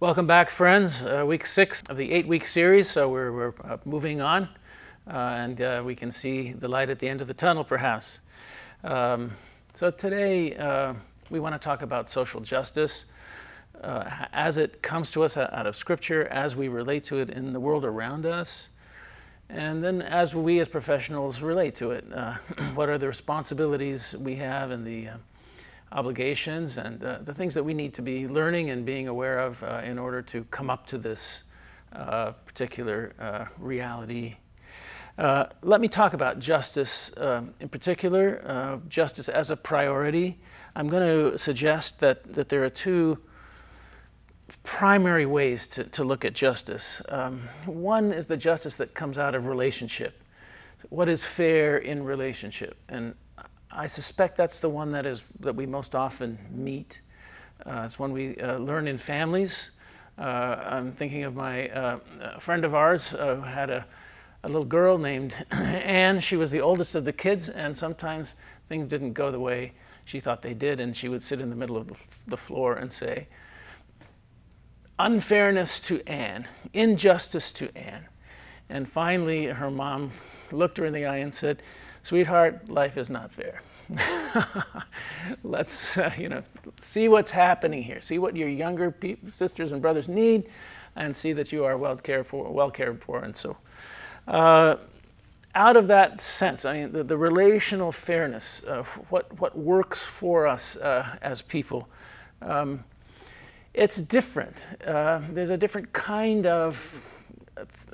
Welcome back, friends. Uh, week six of the eight week series, so we're, we're uh, moving on, uh, and uh, we can see the light at the end of the tunnel, perhaps. Um, so, today uh, we want to talk about social justice uh, as it comes to us out of Scripture, as we relate to it in the world around us, and then as we as professionals relate to it. what are the responsibilities we have and the obligations and uh, the things that we need to be learning and being aware of uh, in order to come up to this uh, particular uh, reality. Uh, let me talk about justice um, in particular, uh, justice as a priority. I'm going to suggest that, that there are two primary ways to, to look at justice. Um, one is the justice that comes out of relationship. What is fair in relationship? And I suspect that's the one that is that we most often meet. Uh, it's one we uh, learn in families. Uh, I'm thinking of my uh, friend of ours uh, who had a, a little girl named Anne. She was the oldest of the kids, and sometimes things didn't go the way she thought they did, and she would sit in the middle of the, the floor and say, "Unfairness to Anne, injustice to Anne." And finally, her mom looked her in the eye and said sweetheart, life is not fair. Let's, uh, you know, see what's happening here. See what your younger sisters and brothers need, and see that you are well cared for. Well cared for, and so. Uh, out of that sense, I mean, the, the relational fairness, uh, what what works for us uh, as people, um, it's different. Uh, there's a different kind of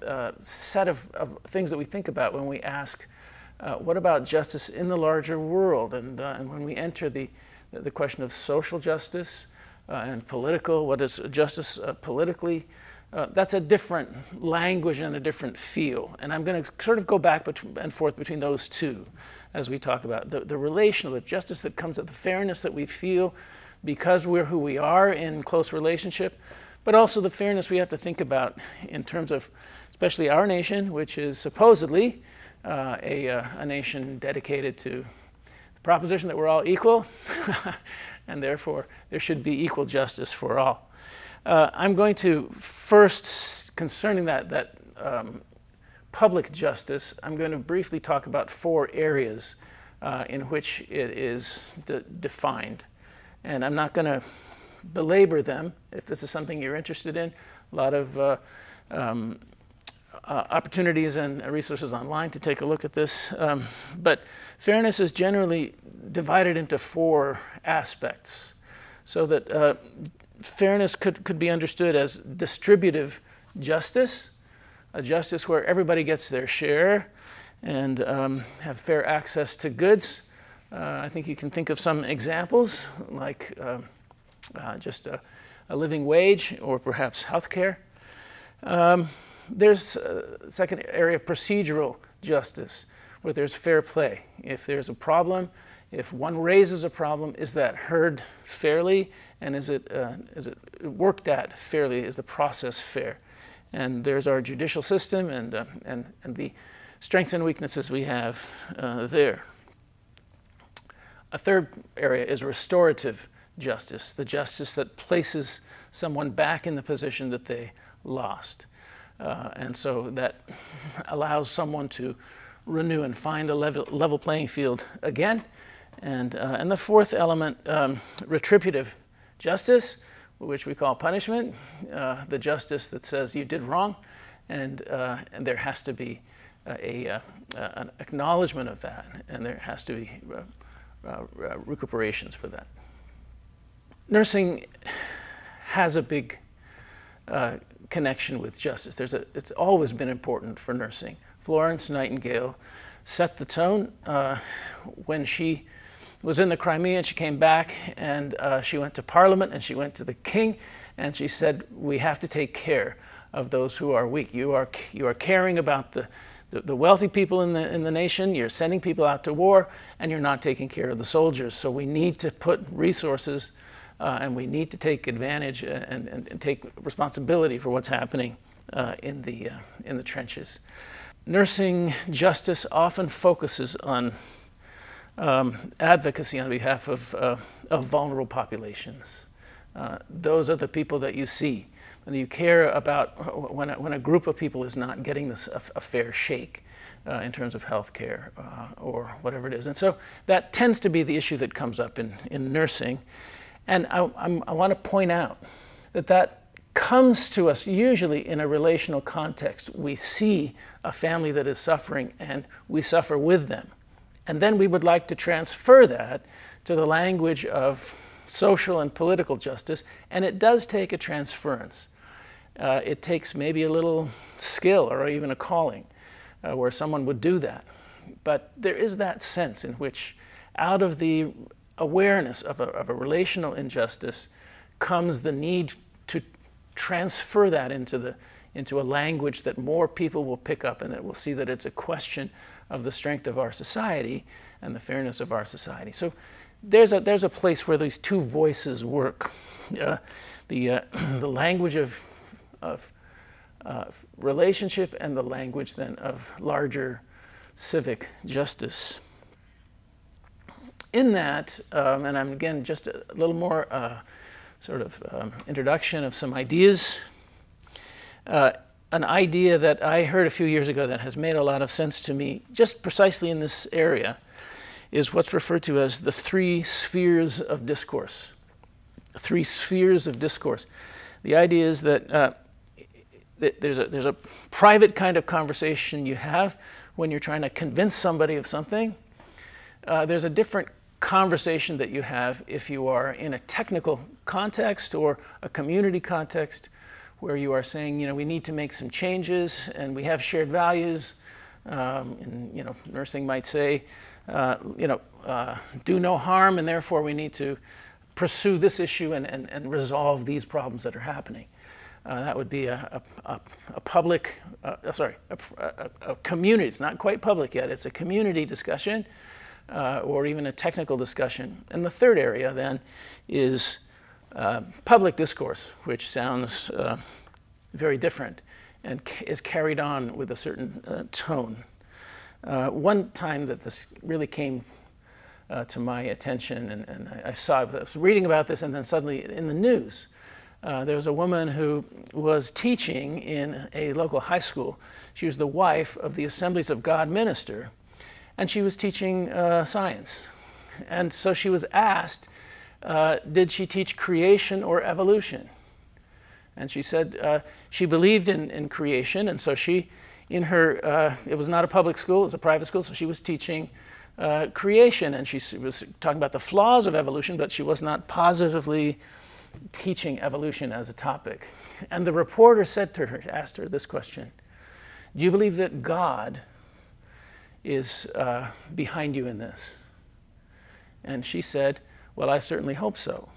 uh, set of, of things that we think about when we ask uh, what about justice in the larger world? And, uh, and when we enter the, the question of social justice uh, and political, what is justice uh, politically? Uh, that's a different language and a different feel. And I'm going to sort of go back and forth between those two as we talk about the, the relational, the justice that comes at the fairness that we feel because we're who we are in close relationship, but also the fairness we have to think about in terms of, especially our nation, which is supposedly uh, a, uh, a, nation dedicated to the proposition that we're all equal, and therefore there should be equal justice for all. Uh, I'm going to first, concerning that, that um, public justice, I'm going to briefly talk about four areas uh, in which it is de defined. And I'm not going to belabor them if this is something you're interested in. A lot of uh, um, uh, opportunities and resources online to take a look at this. Um, but fairness is generally divided into four aspects so that uh, fairness could, could be understood as distributive justice, a justice where everybody gets their share and um, have fair access to goods. Uh, I think you can think of some examples like uh, uh, just a, a, living wage or perhaps health care. Um, there's a second area, of procedural justice, where there's fair play. If there's a problem, if one raises a problem, is that heard fairly, and is it, uh, is it worked at fairly? Is the process fair? And there's our judicial system and, uh, and, and the strengths and weaknesses we have uh, there. A third area is restorative justice, the justice that places someone back in the position that they lost. Uh, and so that allows someone to renew and find a level, level playing field again. And, uh, and the fourth element, um, retributive justice, which we call punishment, uh, the justice that says you did wrong, and, uh, and there has to be a, a, an acknowledgement of that, and there has to be uh, uh, recuperations for that. Nursing has a big uh, connection with justice. There's a, it's always been important for nursing. Florence Nightingale set the tone uh, when she was in the Crimea and she came back and uh, she went to Parliament and she went to the King and she said, we have to take care of those who are weak. You are, you are caring about the, the, the wealthy people in the, in the nation, you're sending people out to war, and you're not taking care of the soldiers. So we need to put resources uh, and we need to take advantage and, and, and, take responsibility for what's happening uh, in, the, uh, in the trenches. Nursing justice often focuses on um, advocacy on behalf of, uh, of vulnerable populations. uh, those are the people that you see. And you care about when a, when a group of people is not getting this, a, a fair shake uh, in terms of health care uh, or whatever it is. And so that tends to be the issue that comes up in, in nursing. And I, I want to point out that that comes to us usually in a relational context. We see a family that is suffering and we suffer with them. And then we would like to transfer that to the language of social and political justice, and it does take a transference. Uh, it takes maybe a little skill or even a calling uh, where someone would do that. But there is that sense in which, out of the awareness of a, of a relational injustice, comes the need to transfer that into, the, into a language that more people will pick up and that will see that it's a question of the strength of our society and the fairness of our society. So there's a, there's a place where these two voices work. Uh, the, uh, the language of, of uh, relationship and the language then of larger civic justice. In that, um, and I'm again just a little more uh, sort of um, introduction of some ideas. Uh, an idea that I heard a few years ago that has made a lot of sense to me, just precisely in this area, is what's referred to as the three spheres of discourse. Three spheres of discourse. The idea is that, uh, there's, a, there's a private kind of conversation you have when you're trying to convince somebody of something. Uh, there's a different conversation that you have if you are in a technical context or a community context where you are saying, you know, we need to make some changes and we have shared values. Um, and, you know, nursing might say, uh, you know, uh, do no harm and therefore we need to pursue this issue and, and, and resolve these problems that are happening. Uh, that would be a, a, a public, uh, sorry, a, a, community. It's not quite public yet. It's a community discussion uh, or even a technical discussion. And the third area then is uh, public discourse, which sounds uh, very different and is carried on with a certain uh, tone. Uh, one time that this really came uh, to my attention, and, and I, I, saw, I was reading about this, and then suddenly in the news, there was a woman who was teaching in a local high school. She was the wife of the Assemblies of God minister and she was teaching uh, science. And so she was asked, uh, did she teach creation or evolution? And she said uh, she believed in, in creation, and so she, in her, uh, it was not a public school, it was a private school, so she was teaching uh, creation, and she was talking about the flaws of evolution, but she was not positively teaching evolution as a topic. And the reporter said to her, asked her this question Do you believe that God is uh, behind you in this? And she said, Well, I certainly hope so.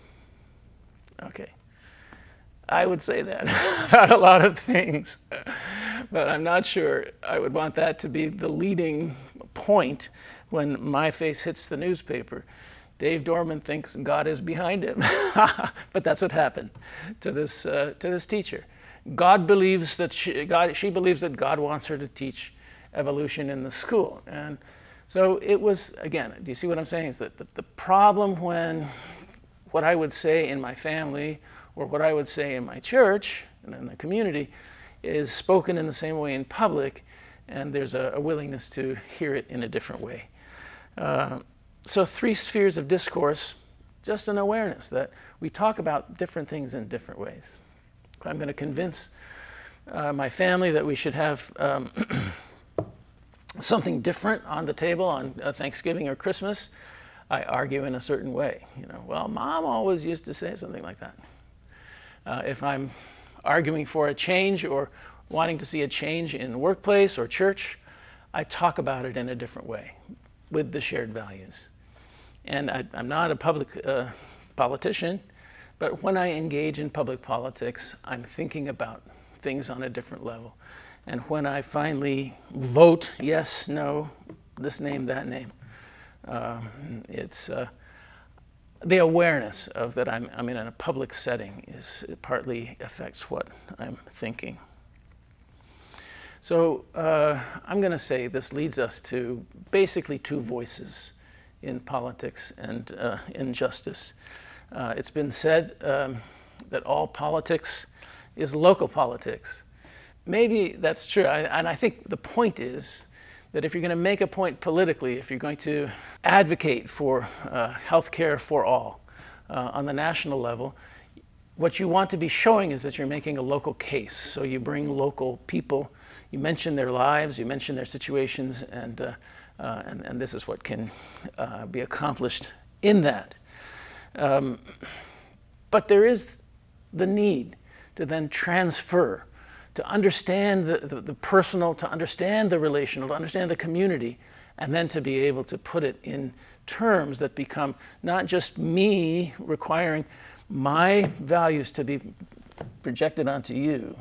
Okay. I would say that about a lot of things, but I'm not sure I would want that to be the leading point when my face hits the newspaper. Dave Dorman thinks God is behind him, but that's what happened to this, uh, to this teacher. God believes that she, God, she believes that God wants her to teach evolution in the school. And so it was, again, do you see what I'm saying? Is that the, the problem when what I would say in my family or what I would say in my church and in the community is spoken in the same way in public, and there's a, a willingness to hear it in a different way. Uh, so, three spheres of discourse, just an awareness that we talk about different things in different ways. I'm going to convince uh, my family that we should have um, something different on the table on uh, Thanksgiving or Christmas, I argue in a certain way. You know, well, mom always used to say something like that. Uh, if I'm arguing for a change or wanting to see a change in workplace or church, I talk about it in a different way with the shared values. And I, am not a public uh, politician, but when I engage in public politics, I'm thinking about things on a different level. And when I finally vote yes, no, this name, that name, uh, it's uh, the awareness of that I'm, I'm in a public setting is partly affects what I'm thinking. So uh, I'm going to say this leads us to basically two voices in politics and uh, in justice. Uh, it's been said um, that all politics is local politics. Maybe that's true, I, and I think the point is that if you're going to make a point politically, if you're going to advocate for uh, health care for all uh, on the national level, what you want to be showing is that you're making a local case. So you bring local people, you mention their lives, you mention their situations, and, uh, uh, and, and, this is what can uh, be accomplished in that. Um, but there is the need to then transfer to understand the, the, the, personal, to understand the relational, to understand the community, and then to be able to put it in terms that become not just me requiring my values to be projected onto you,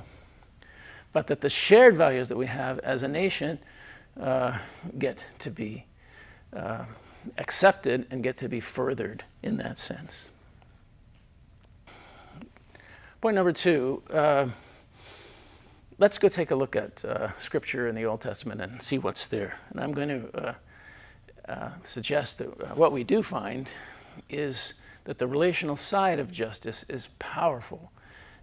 but that the shared values that we have as a nation uh, get to be uh, accepted and get to be furthered in that sense. Point number two. Uh, let's go take a look at uh, Scripture in the Old Testament and see what's there. And I'm going to uh, uh, suggest that uh, what we do find is that the relational side of justice is powerful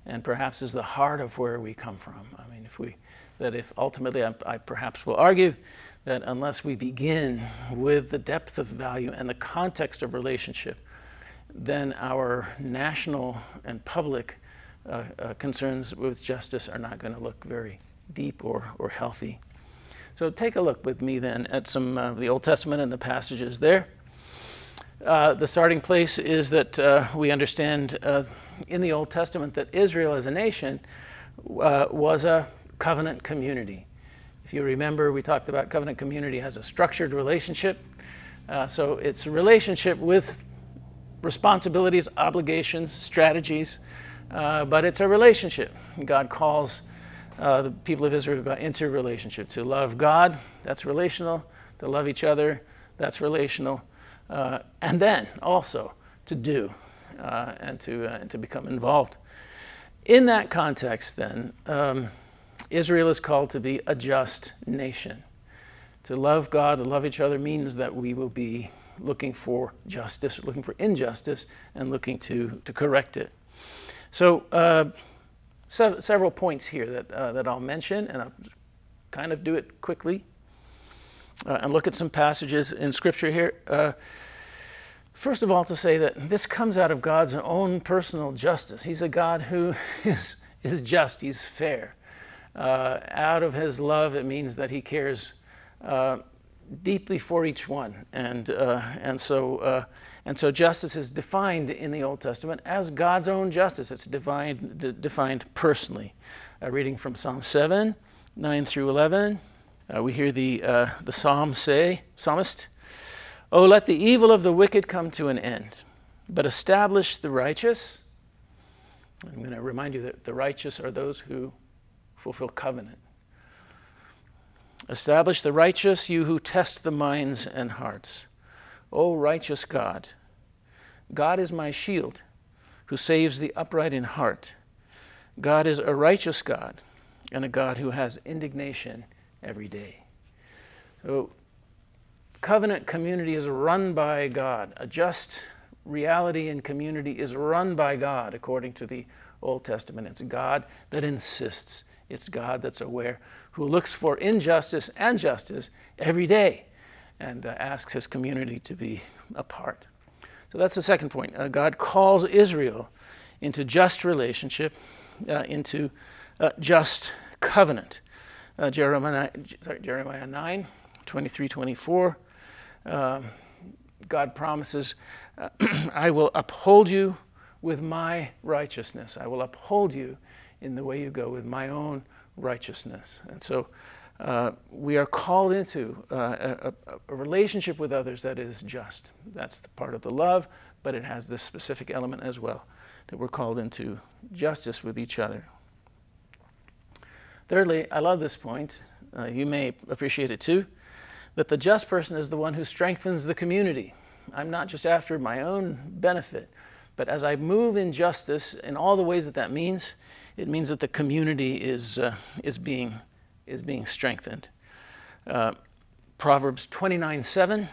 and perhaps is the heart of where we come from. I mean, if we, that if ultimately, I, I perhaps will argue that unless we begin with the depth of value and the context of relationship, then our national and public uh, uh, concerns with justice are not going to look very deep or, or healthy. So take a look with me then at some of uh, the Old Testament and the passages there. Uh, the starting place is that uh, we understand uh, in the Old Testament that Israel as a nation was a covenant community. If you remember, we talked about covenant community has a structured relationship. so it's a relationship with responsibilities, obligations, strategies, uh, but it's a relationship. God calls uh, the people of Israel into a relationship to love God, that's relational, to love each other, that's relational, uh, and then also to do uh, and, to, uh, and to become involved. In that context, then, um, Israel is called to be a just nation. To love God, to love each other means that we will be looking for justice, looking for injustice, and looking to, to correct it. So uh, se several points here that, uh, that I'll mention, and I'll kind of do it quickly uh, and look at some passages in Scripture here. Uh, first of all, to say that this comes out of God's own personal justice. He's a God who is, is just, He's fair. Uh, out of His love, it means that He cares uh, deeply for each one. And, and so and so justice is defined in the Old Testament as God's own justice. It's defined, defined personally. Uh, reading from Psalm 7, 9 through 11, uh, we hear the, uh, the psalm say, psalmist, Oh, let the evil of the wicked come to an end, but establish the righteous. I'm going to remind you that the righteous are those who fulfill covenant. Establish the righteous, you who test the minds and hearts. O righteous God, God is my shield, who saves the upright in heart. God is a righteous God and a God who has indignation every day. So, covenant community is run by God. A just reality and community is run by God, according to the Old Testament. It's God that insists, it's God that's aware, who looks for injustice and justice every day and uh, asks his community to be a part. So that's the second point. Uh, God calls Israel into just relationship, uh, into uh, just covenant. Uh, Jeremiah, sorry, Jeremiah 9, 23, 24. Um, God promises, uh, I will uphold you with my righteousness. I will uphold you in the way you go with my own righteousness. And so uh, we are called into uh, a, a, relationship with others that is just. That's the part of the love, but it has this specific element as well that we're called into justice with each other. Thirdly, I love this point. Uh, you may appreciate it too that the just person is the one who strengthens the community. I'm not just after my own benefit, but as I move in justice in all the ways that that means, it means that the community is, uh, is being is being strengthened. Uh, Proverbs 29 7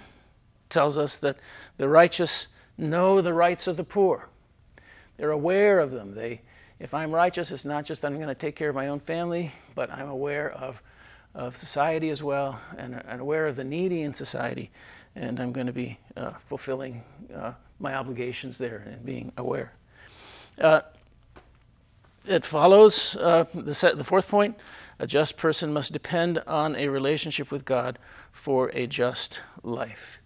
tells us that the righteous know the rights of the poor. they're aware of them. They, if I'm righteous, it's not just that I'm going to take care of my own family, but I'm aware of, of society as well and, and aware of the needy in society. And I'm going to be uh, fulfilling uh, my obligations there and being aware. Uh, it follows uh, the, set, the fourth point a just person must depend on a relationship with God for a just life.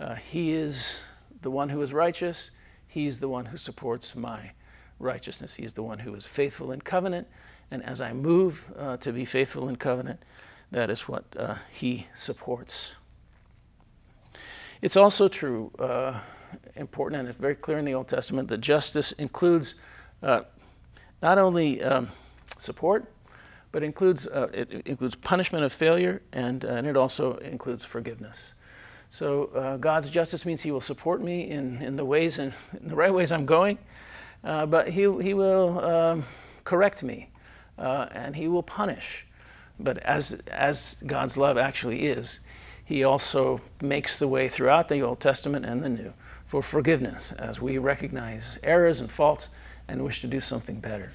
Uh, he is the one who is righteous, He's the one who supports my righteousness. He's the one who is faithful in covenant. And as I move uh, to be faithful in covenant, that is what uh, He supports. It's also true, uh, important, and it's very clear in the Old Testament that justice includes uh, not only um, support, but includes, uh, it, includes punishment of failure and, uh, and it also includes forgiveness. So uh, God's justice means He will support me in, in the ways in, in the right ways I'm going, uh, but He, he will um, correct me uh, and He will punish. But as, as God's love actually is, He also makes the way throughout the Old Testament and the New for forgiveness as we recognize errors and faults and wish to do something better.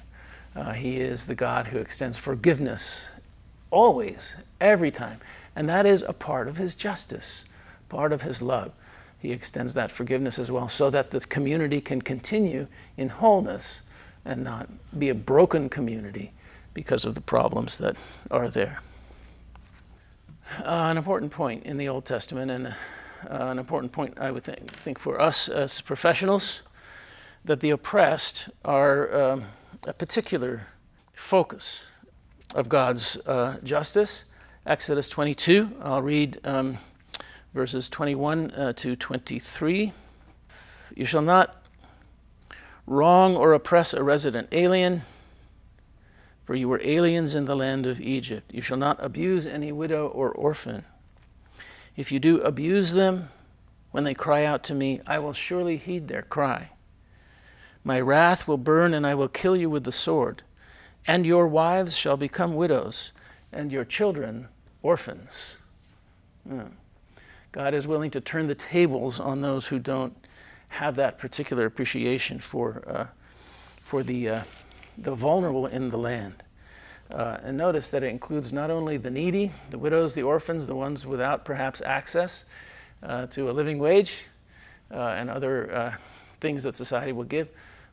Uh, he is the God who extends forgiveness always, every time. And that is a part of his justice, part of his love. He extends that forgiveness as well so that the community can continue in wholeness and not be a broken community because of the problems that are there. Uh, an important point in the Old Testament, and uh, an important point I would think, think for us as professionals, that the oppressed are um, a particular focus of God's uh, justice. Exodus 22, I'll read um, verses 21 uh, to 23. You shall not wrong or oppress a resident alien, for you were aliens in the land of Egypt. You shall not abuse any widow or orphan. If you do abuse them, when they cry out to me, I will surely heed their cry. My wrath will burn, and I will kill you with the sword. And your wives shall become widows, and your children orphans. Hmm. God is willing to turn the tables on those who don't have that particular appreciation for, uh, for the, uh, the vulnerable in the land. Uh, and notice that it includes not only the needy, the widows, the orphans, the ones without perhaps access uh, to a living wage uh, and other uh, things that society will give,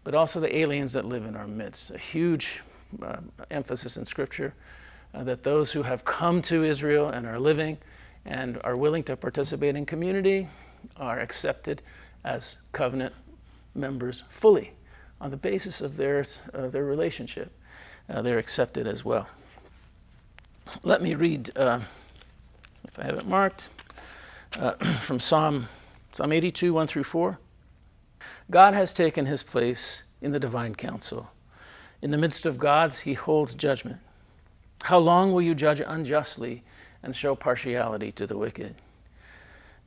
but also the aliens that live in our midst. A huge uh, emphasis in Scripture uh, that those who have come to Israel and are living and are willing to participate in community are accepted as covenant members fully on the basis of their, uh, their relationship. Uh, they're accepted as well. Let me read, uh, if I have it marked, uh, from Psalm, Psalm 82, 1 through 4. God has taken his place in the divine council. In the midst of gods, he holds judgment. How long will you judge unjustly and show partiality to the wicked?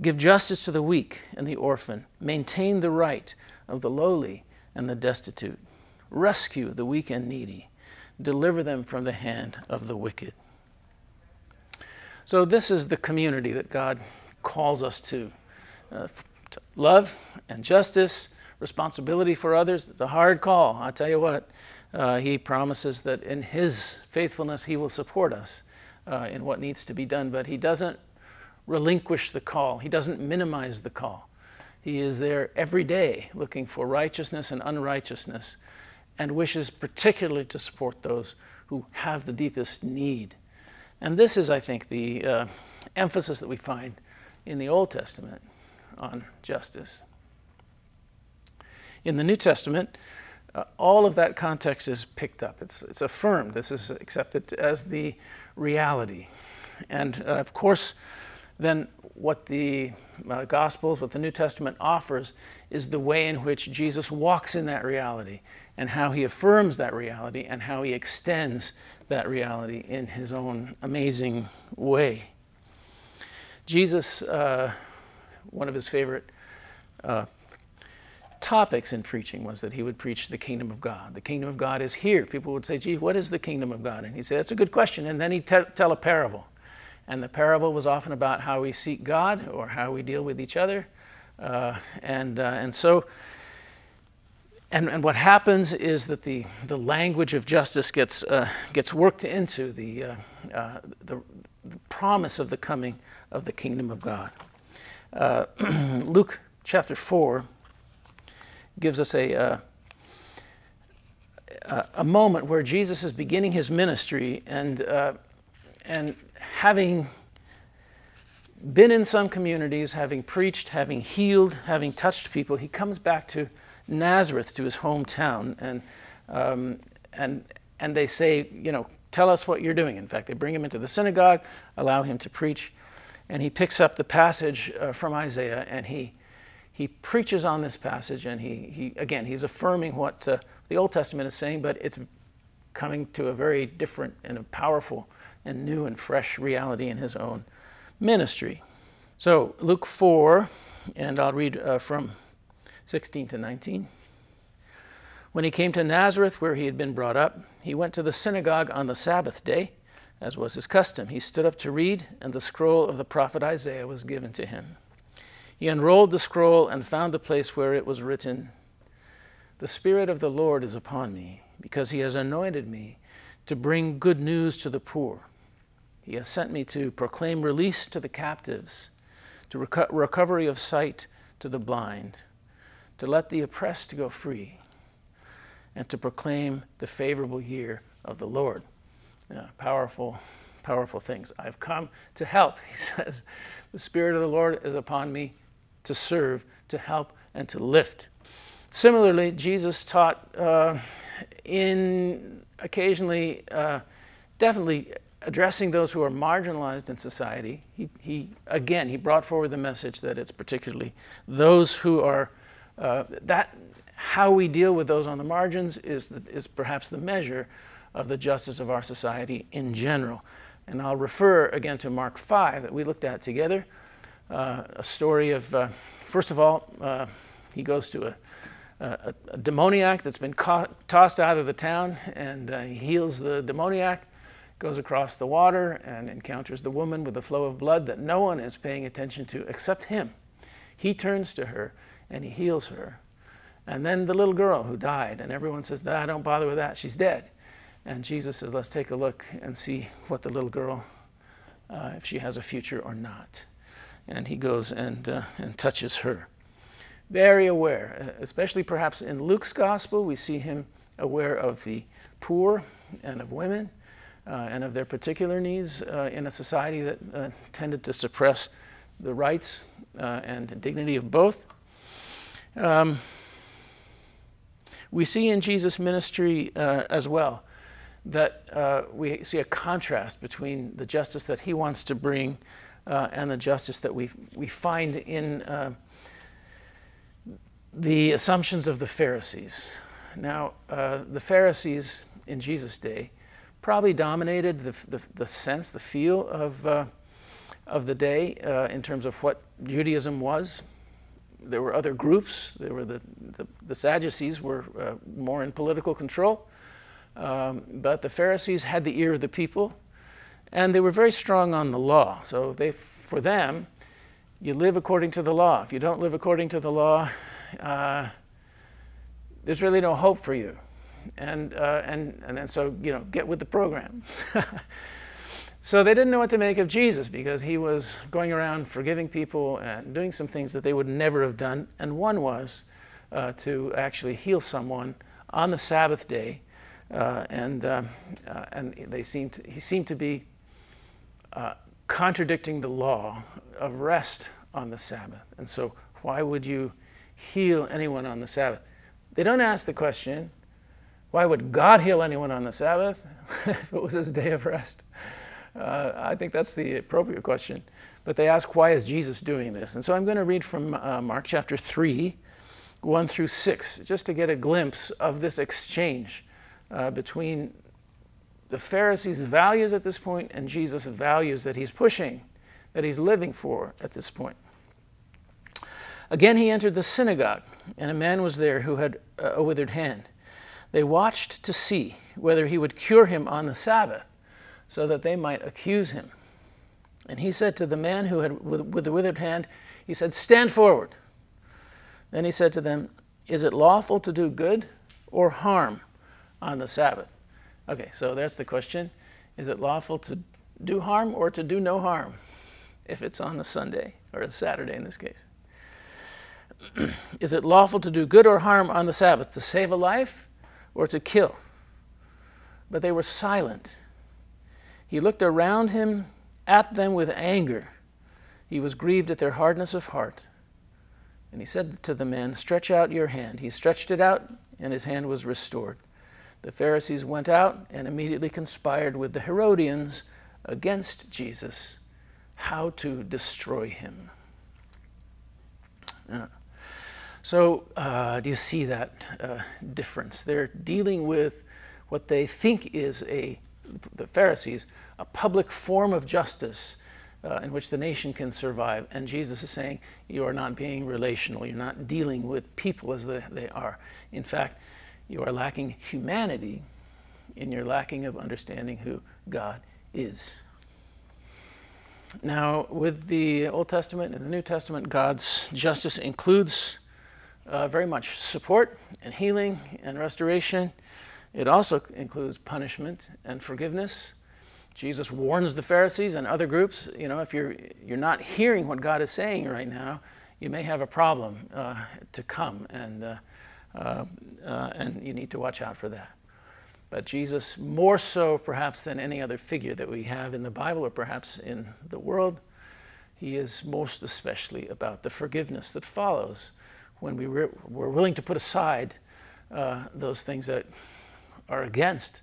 Give justice to the weak and the orphan. Maintain the right of the lowly and the destitute. Rescue the weak and needy. Deliver them from the hand of the wicked. So, this is the community that God calls us to, uh, to love and justice responsibility for others. It's a hard call. I tell you what, uh, he promises that in his faithfulness, he will support us uh, in what needs to be done, but he doesn't relinquish the call, he doesn't minimize the call. He is there every day looking for righteousness and unrighteousness and wishes particularly to support those who have the deepest need. And this is, I think, the uh, emphasis that we find in the Old Testament on justice. In the New Testament, uh, all of that context is picked up. It's, it's affirmed. This is accepted as the reality. And uh, of course, then what the uh, Gospels, what the New Testament offers, is the way in which Jesus walks in that reality and how he affirms that reality and how he extends that reality in his own amazing way. Jesus, uh, one of his favorite uh, topics in preaching was that he would preach the kingdom of God. The kingdom of God is here. People would say, gee, what is the kingdom of God? And he'd say, that's a good question. And then he'd te- tell a parable. And the parable was often about how we seek God or how we deal with each other. Uh, and, uh, and so and, and what happens is that the, the language of justice gets, uh, gets worked into the, uh, uh, the, the, promise of the coming of the kingdom of God. Uh, Luke chapter 4 gives us a, uh, a moment where Jesus is beginning his ministry and, uh, and having been in some communities, having preached, having healed, having touched people, he comes back to Nazareth, to his hometown, and, um, and, and they say, you know, tell us what you're doing. In fact, they bring him into the synagogue, allow him to preach, and he picks up the passage uh, from Isaiah and he, he preaches on this passage. And he, he again, he's affirming what uh, the Old Testament is saying, but it's coming to a very different and a powerful and new and fresh reality in his own ministry. So, Luke 4, and I'll read uh, from 16 to 19. When he came to Nazareth, where he had been brought up, he went to the synagogue on the Sabbath day, as was his custom. He stood up to read, and the scroll of the prophet Isaiah was given to him. He unrolled the scroll and found the place where it was written, The Spirit of the Lord is upon me, because he has anointed me to bring good news to the poor. He has sent me to proclaim release to the captives, to reco- recovery of sight to the blind, to let the oppressed go free, and to proclaim the favorable year of the Lord. Yeah, powerful, powerful things. I've come to help, he says. The Spirit of the Lord is upon me to serve, to help, and to lift. Similarly, Jesus taught uh, in occasionally, uh, definitely addressing those who are marginalized in society. He, he, again, he brought forward the message that it's particularly those who are, uh, that how we deal with those on the margins is, the, is perhaps the measure of the justice of our society in general. And I'll refer again to Mark 5 that we looked at together. Uh, a story of, uh, first of all, uh, he goes to a, a, a demoniac that's been tossed out of the town and uh, he heals the demoniac, goes across the water and encounters the woman with the flow of blood that no one is paying attention to except him. He turns to her and he heals her. And then the little girl who died, and everyone says, nah, don't bother with that, she's dead. And Jesus says, let's take a look and see what the little girl, uh, if she has a future or not. And he goes and, uh, and touches her. Very aware, especially perhaps in Luke's gospel, we see him aware of the poor and of women uh, and of their particular needs uh, in a society that uh, tended to suppress the rights uh, and dignity of both. Um, we see in Jesus' ministry as well that uh, we see a contrast between the justice that he wants to bring uh, and the justice that we, we find in uh, the assumptions of the Pharisees. Now, uh, the Pharisees in Jesus' day probably dominated the, the, the sense, the feel of, uh, of the day uh, in terms of what Judaism was. There were other groups. There were the, the, the Sadducees were more in political control. Um, but the Pharisees had the ear of the people, and they were very strong on the law. So they, for them, you live according to the law. If you don't live according to the law, uh, there's really no hope for you. And, uh, and, and, and so, you know, get with the program. so they didn't know what to make of Jesus because he was going around forgiving people and doing some things that they would never have done. And one was uh, to actually heal someone on the Sabbath day uh, and, uh, uh, and they seemed to, he seemed to be uh, contradicting the law of rest on the Sabbath. And so, why would you heal anyone on the Sabbath? They don't ask the question, why would God heal anyone on the Sabbath it was his day of rest? Uh, I think that's the appropriate question. But they ask, why is Jesus doing this? And so I'm going to read from uh, Mark chapter 3, 1 through 6, just to get a glimpse of this exchange uh, between the Pharisees' values at this point and Jesus' values that he's pushing, that he's living for at this point. Again, he entered the synagogue, and a man was there who had a withered hand. They watched to see whether he would cure him on the Sabbath, so that they might accuse him. And he said to the man who had with the withered hand, he said, Stand forward. Then he said to them, Is it lawful to do good or harm on the Sabbath? Okay, so that's the question. Is it lawful to do harm or to do no harm if it's on the Sunday or a Saturday in this case? Is it lawful to do good or harm on the Sabbath, to save a life or to kill? But they were silent. He looked around him at them with anger. He was grieved at their hardness of heart. And he said to the man, Stretch out your hand. He stretched it out, and his hand was restored. The Pharisees went out and immediately conspired with the Herodians against Jesus how to destroy him. Uh, so, uh, do you see that uh, difference? They're dealing with what they think is a, the Pharisees, a public form of justice uh, in which the nation can survive. And Jesus is saying, You are not being relational. You're not dealing with people as they, they are. In fact, you are lacking humanity in your lacking of understanding who God is. Now, with the Old Testament and the New Testament, God's justice includes uh, very much support and healing and restoration. It also includes punishment and forgiveness. Jesus warns the Pharisees and other groups, you know, if you're, you're not hearing what God is saying right now, you may have a problem uh, to come, and, uh, uh, uh and you need to watch out for that. But Jesus, more so perhaps than any other figure that we have in the Bible or perhaps in the world, he is most especially about the forgiveness that follows when we re- we're willing to put aside uh, those things that are against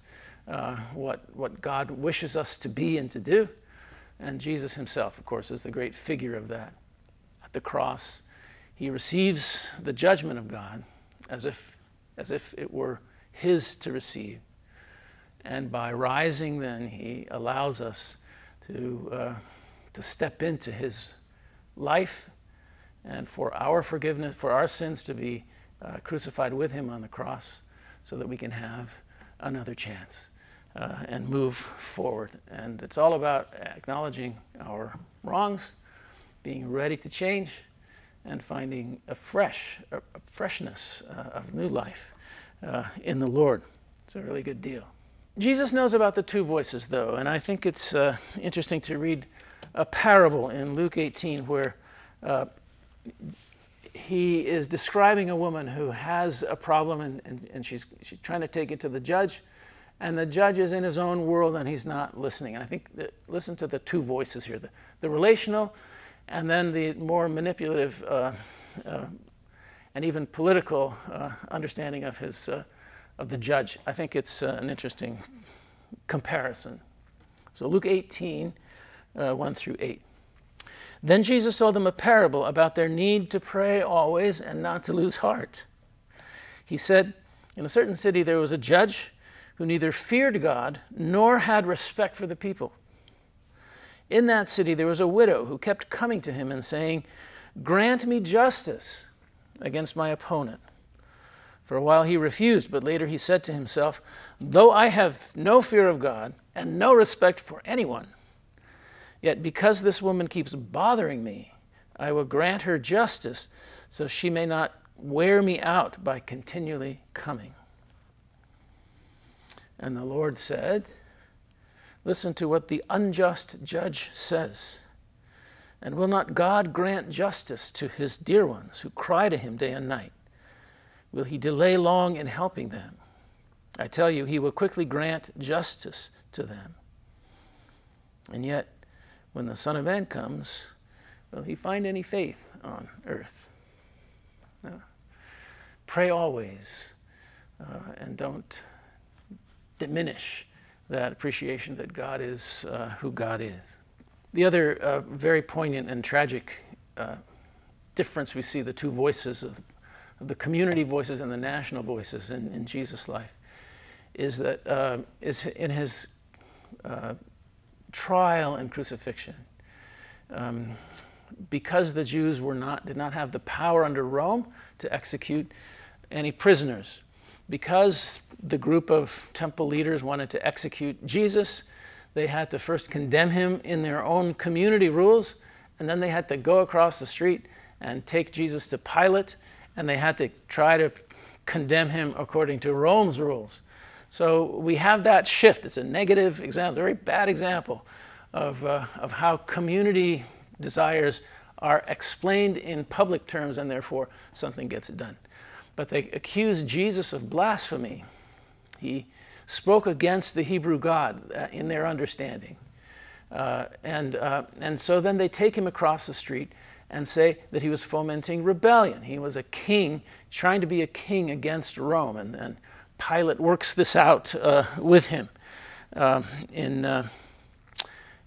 uh, what, what God wishes us to be and to do. And Jesus himself, of course, is the great figure of that. At the cross, he receives the judgment of God as if, as if it were his to receive. And by rising, then, he allows us to, uh, to step into his life and for our forgiveness, for our sins to be uh, crucified with him on the cross so that we can have another chance uh, and move forward. And it's all about acknowledging our wrongs, being ready to change, and finding a fresh, a freshness uh, of new life uh, in the Lord. It's a really good deal. Jesus knows about the two voices, though, and I think it's uh, interesting to read a parable in Luke 18 where uh, he is describing a woman who has a problem and, and, and she's, she's trying to take it to the judge and the judge is in his own world and he's not listening. And I think that, listen to the two voices here the, the relational and then the more manipulative uh, uh, and even political uh, understanding of, his, uh, of the judge. I think it's uh, an interesting comparison. So, Luke 18, uh, 1 through 8. Then Jesus told them a parable about their need to pray always and not to lose heart. He said, In a certain city there was a judge who neither feared God nor had respect for the people. In that city there was a widow who kept coming to him and saying, Grant me justice against my opponent. For a while he refused, but later he said to himself, Though I have no fear of God and no respect for anyone, yet because this woman keeps bothering me, I will grant her justice so she may not wear me out by continually coming. And the Lord said, Listen to what the unjust judge says. And will not God grant justice to his dear ones who cry to him day and night? Will he delay long in helping them? I tell you, he will quickly grant justice to them. And yet, when the Son of Man comes, will he find any faith on earth? Pray always uh, and don't diminish that appreciation that God is uh, who God is. The other uh, very poignant and tragic uh, difference we see the two voices of, the community voices and the national voices in, in Jesus' life is that uh, is in his uh, trial and crucifixion. Um, because the Jews were not, did not have the power under Rome to execute any prisoners, because the group of temple leaders wanted to execute Jesus, they had to first condemn him in their own community rules, and then they had to go across the street and take Jesus to Pilate, and they had to try to condemn him according to Rome's rules. So we have that shift. It's a negative example, a very bad example of, uh, of how community desires are explained in public terms and therefore something gets done. But they accuse Jesus of blasphemy. He spoke against the Hebrew God uh, in their understanding. Uh, and, uh, and so then they take him across the street and say that he was fomenting rebellion. He was a king, trying to be a king against Rome. And, and Pilate works this out uh, with him uh, in, uh,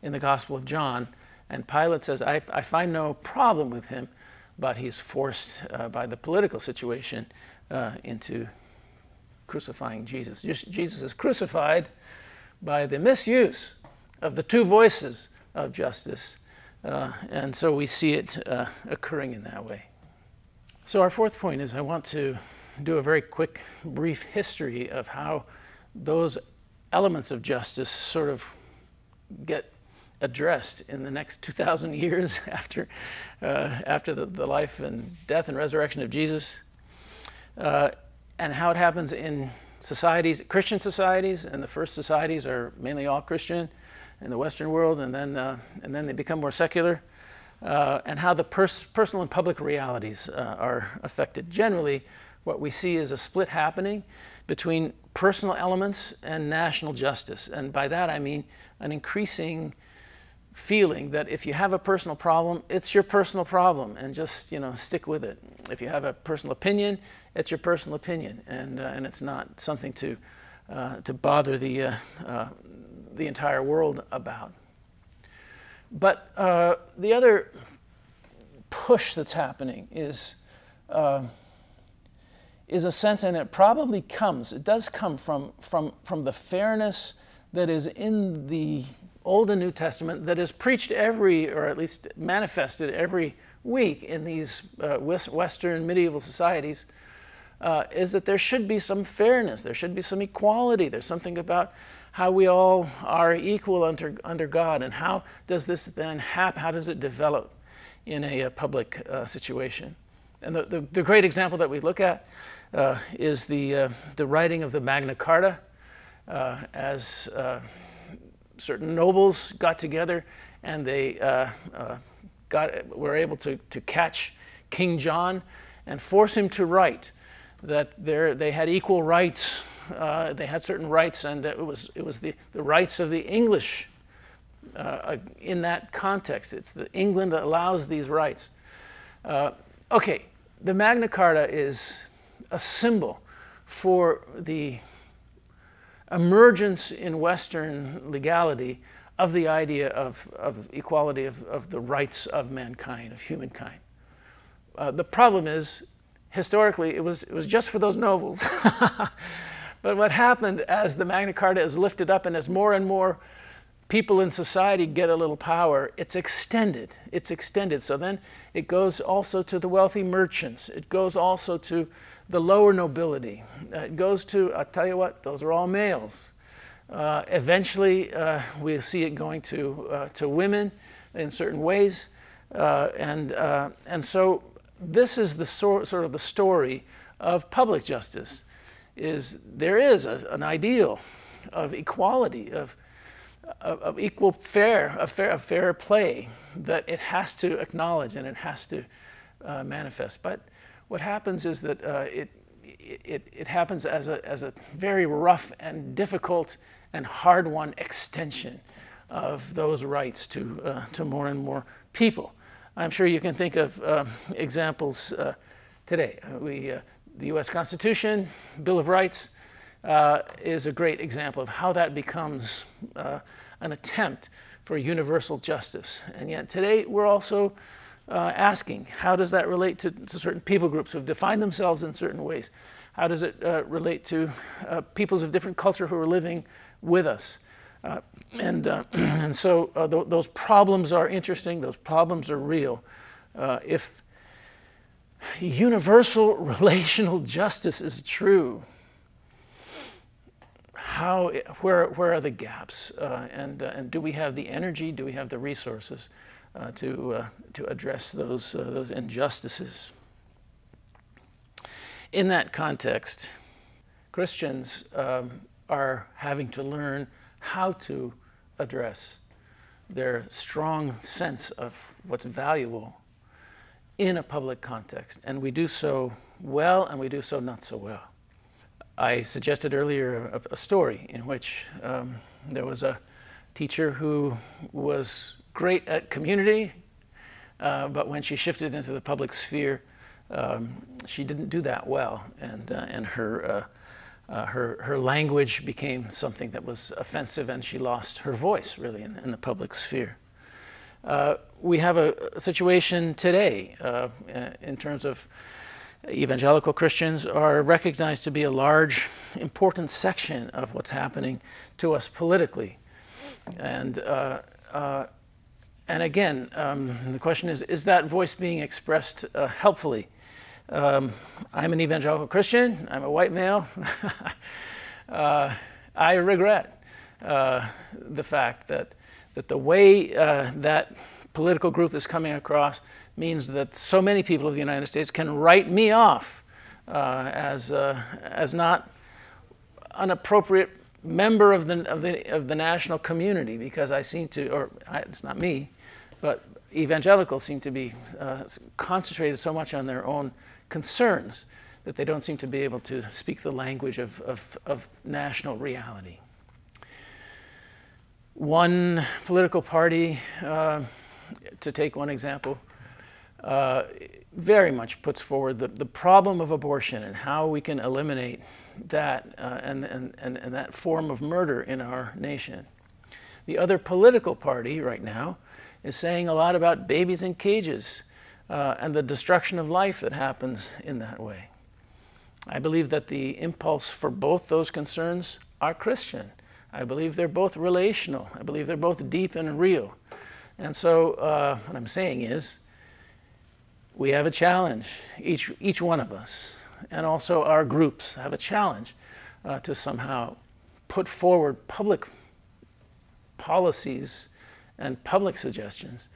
in the Gospel of John. And Pilate says, I, I find no problem with him, but he's forced uh, by the political situation uh, into crucifying Jesus. Jesus is crucified by the misuse of the two voices of justice. Uh, and so we see it uh, occurring in that way. So, our fourth point is I want to do a very quick, brief history of how those elements of justice sort of get addressed in the next 2,000 years after, uh, after the, the, life and death and resurrection of Jesus, uh, and how it happens in societies, Christian societies, and the first societies are mainly all Christian in the Western world, and then, uh, and then they become more secular, uh, and how the pers- personal and public realities uh, are affected. Generally, what we see is a split happening between personal elements and national justice. And by that I mean an increasing feeling that if you have a personal problem, it's your personal problem, and just you know stick with it. If you have a personal opinion, it's your personal opinion, and uh, and it's not something to uh, to bother the uh, uh the entire world about. But uh, the other push that's happening is uh, is a sense, and it probably comes. It does come from from from the fairness that is in the Old and New Testament that is preached every, or at least manifested every week in these uh, Western medieval societies, uh, is that there should be some fairness, there should be some equality, there's something about how we all are equal under, under God, and how does this then happen, how does it develop in a, a public uh, situation? And the, the, the, great example that we look at uh, is the, uh, the writing of the Magna Carta uh, as certain nobles got together and they uh, uh, got, were able to, to catch King John and force him to write that they had equal rights. Uh, they had certain rights, and it was, it was the, the rights of the English uh, in that context. It's the England that allows these rights. Uh, okay, the Magna Carta is a symbol for the emergence in Western legality of the idea of, of equality of, of the rights of mankind, of humankind. Uh, the problem is, historically, it was, it was just for those nobles. but what happened as the Magna Carta is lifted up and as more and more people in society get a little power, it's extended. It's extended. So then it goes also to the wealthy merchants. It goes also to the lower nobility. Uh, it goes to, I'll tell you what, those are all males. Uh, eventually, uh, we see it going to, uh, to women in certain ways. Uh, and, uh, and so this is the sort, sort of the story of public justice, is there is a, an ideal of equality, of, of, of, equal fair, a fair, a fair play that it has to acknowledge and it has to manifest. But what happens is that uh, it, it, it happens as a, as a very rough and difficult and hard won extension of those rights to, uh, to more and more people. I'm sure you can think of uh, examples uh, today. Uh, we, uh, the US Constitution, Bill of Rights, is a great example of how that becomes an attempt for universal justice. And yet today we're also uh, asking how does that relate to, to, certain people groups who have defined themselves in certain ways? How does it uh, relate to uh, peoples of different culture who are living with us? Uh, and, uh, and so uh, th- those problems are interesting, those problems are real. if universal relational justice is true, how, where, where are the gaps? and, and do we have the energy? Do we have the resources? Uh, to, uh, to address those, uh, those injustices. In that context, Christians um, are having to learn how to address their strong sense of what's valuable in a public context. And we do so well and we do so not so well. I suggested earlier a, a story in which um, there was a teacher who was great at community, uh, but when she shifted into the public sphere, um, she didn't do that well, and, uh, and her, uh, uh her, her language became something that was offensive, and she lost her voice, really, in, in the public sphere. Uh, we have a, a situation today uh, in terms of evangelical Christians are recognized to be a large, important section of what's happening to us politically. And, uh, uh, and again, um, the question is is that voice being expressed uh, helpfully? Um, I'm an evangelical Christian, I'm a white male. Uh, I regret uh, the fact that, that the way uh, that political group is coming across means that so many people of the United States can write me off uh, as, uh, as not an appropriate member of the, of, the, of the national community because I seem to, or I, it's not me, but evangelicals seem to be uh, concentrated so much on their own concerns that they don't seem to be able to speak the language of, of, of national reality. One political party, uh, to take one example, uh, very much puts forward the, the problem of abortion and how we can eliminate that uh, and, and, and, and that form of murder in our nation. The other political party right now is saying a lot about babies in cages uh, and the destruction of life that happens in that way. I believe that the impulse for both those concerns are Christian. I believe they're both relational. I believe they're both deep and real. And so, uh, what I'm saying is, we have a challenge, each, each one of us, and also our groups have a challenge uh, to somehow put forward public policies and public suggestions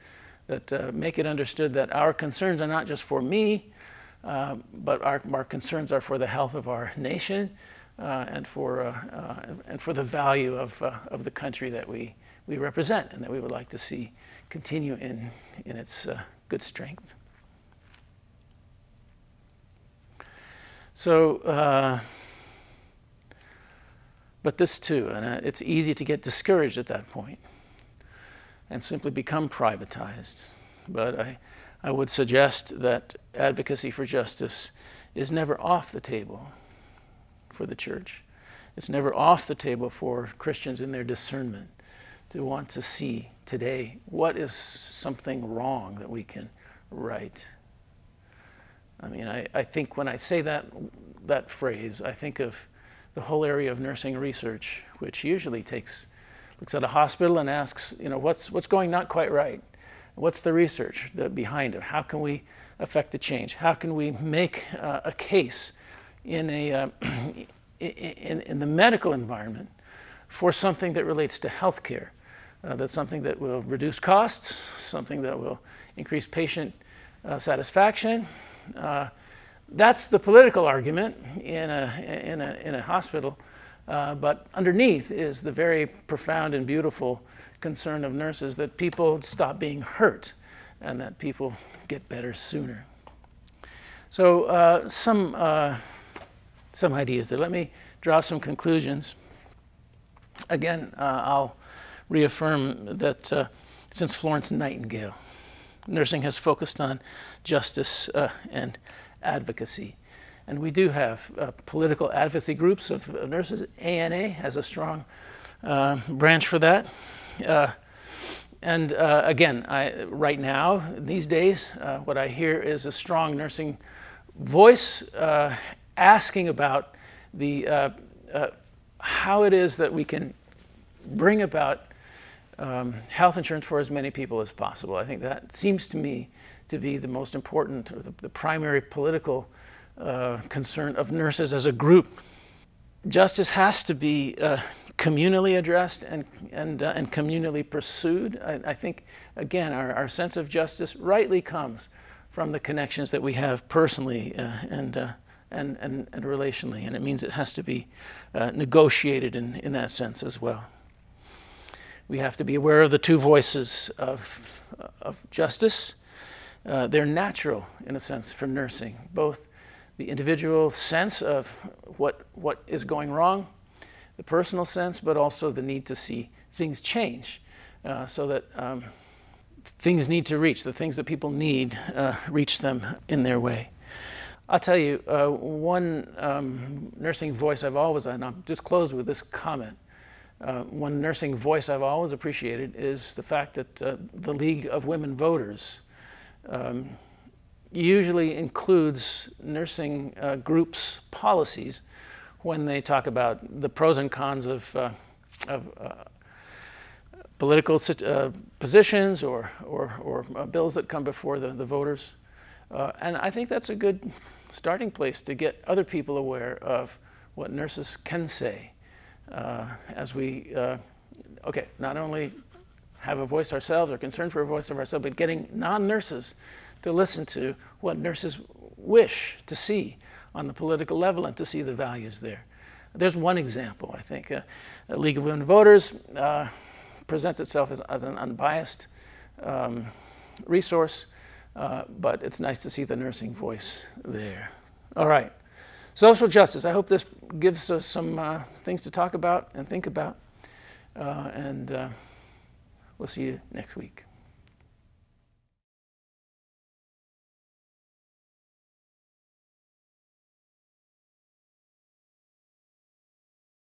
that uh, make it understood that our concerns are not just for me, uh, but our, our concerns are for the health of our nation uh, and, for, uh, uh, and for the value of, uh, of the country that we, we represent and that we would like to see continue in, in its good strength. So, but this too, and it's easy to get discouraged at that point and simply become privatized. But I, I would suggest that advocacy for justice is never off the table for the church. It's never off the table for Christians in their discernment to want to see today what is something wrong that we can right I mean, I, I think when I say that, that phrase, I think of the whole area of nursing research, which usually takes, looks at a hospital and asks, you know, what's, what's going not quite right? What's the research that behind it? How can we affect the change? How can we make uh, a case in, a, uh, in, in the medical environment for something that relates to healthcare? Uh, that's something that will reduce costs, something that will increase patient uh, satisfaction, uh, that's the political argument in a, in a, in a hospital. Uh, but underneath is the very profound and beautiful concern of nurses that people stop being hurt and that people get better sooner. So uh, some, uh, some ideas there. Let me draw some conclusions. Again, uh, I'll reaffirm that uh, since Florence Nightingale, nursing has focused on justice uh, and advocacy. And we do have uh, political advocacy groups of nurses. ANA has a strong uh, branch for that. Uh, and uh, again, I, right now, these days, uh, what I hear is a strong nursing voice asking about the, how it is that we can bring about um, health insurance for as many people as possible. I think that seems to me to be the most important or the, the primary political uh, concern of nurses as a group. Justice has to be uh, communally addressed and, and, uh, and communally pursued. I, I think, again, our, our, sense of justice rightly comes from the connections that we have personally uh, and, uh, and, and, and relationally, and it means it has to be negotiated in, in that sense as well. We have to be aware of the two voices of, of justice. Uh, they're natural, in a sense, for nursing, both the individual sense of what, what is going wrong, the personal sense, but also the need to see things change uh, so that um, things need to reach, the things that people need, uh, reach them in their way. I'll tell you, uh, one um, nursing voice I've always, and I'll just close with this comment. Uh, one nursing voice I've always appreciated is the fact that uh, the League of Women Voters um, usually includes nursing uh, groups' policies when they talk about the pros and cons of, uh, of uh, political uh, positions or, or, or uh, bills that come before the, the voters. And I think that's a good starting place to get other people aware of what nurses can say as we, okay, not only have a voice ourselves or concern for a voice of ourselves, but getting non-nurses to listen to what nurses wish to see on the political level and to see the values there. There's one example, I think. Uh, League of Women Voters uh, presents itself as, as an unbiased um, resource, uh, but it's nice to see the nursing voice there. All right. Social justice. I hope this gives us some uh, things to talk about and think about. Uh, and uh, we'll see you next week.